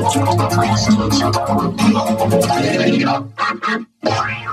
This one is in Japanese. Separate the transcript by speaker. Speaker 1: やった